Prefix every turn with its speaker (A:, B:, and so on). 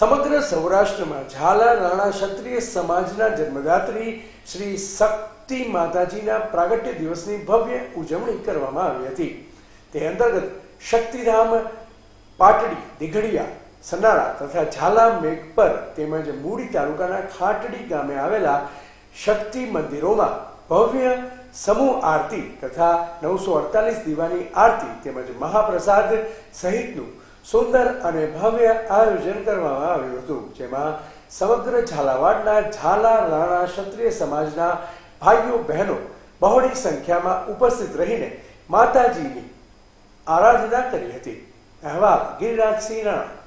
A: સમગ્ર સૌરાષ્ટ્રમાં ઝાલા રાણા ક્ષત્રિય સમાજના જન્મદાત્રી શ્રી શક્તિ માતાજીના પ્રાગટ્ય દિવસની ભવ્ય ઉજવણી કરવામાં આવી હતી. તે અંતર્ગત શક્તિધામ, પાટડી, દીઘડિયા, સનાળા તથા ઝાલા મેઘપર તેમજ મૂડી તાલુકાના ખાટડી ગામે આવેલા શક્તિ મંદિરોમાં ભવ્ય સમૂહ આરતી તથા નવસો અડતાલીસ દીવાની આરતી તેમજ મહાપ્રસાદ સહિતનું સુંદર અને ભવ્ય આયોજન કરવામાં આવ્યું હતું, જેમાં સમગ્ર ઝાલાવાડના ઝાલા રાણા ક્ષત્રિય સમાજના ભાઈઓ બહેનો બહોળી સંખ્યામાં ઉપસ્થિત રહીને માતાજીની આરાધના કરી હતી. અહેવાલ ગિરિરાજસિંહ રાણા.